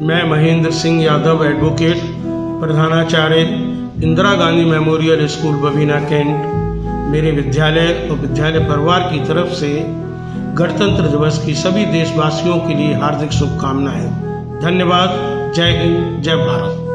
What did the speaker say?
मैं महेंद्र सिंह यादव एडवोकेट, प्रधानाचार्य, Indira Gandhi memorial school, Babina Cantt. मेरे विद्यालय और विद्यालय परिवार की तरफ़ से गणतंत्र दिवस की सभी देशवासियों के लिए हार्दिक शुभकामनाएँ। धन्यवाद। जय हिंद, जय भारत।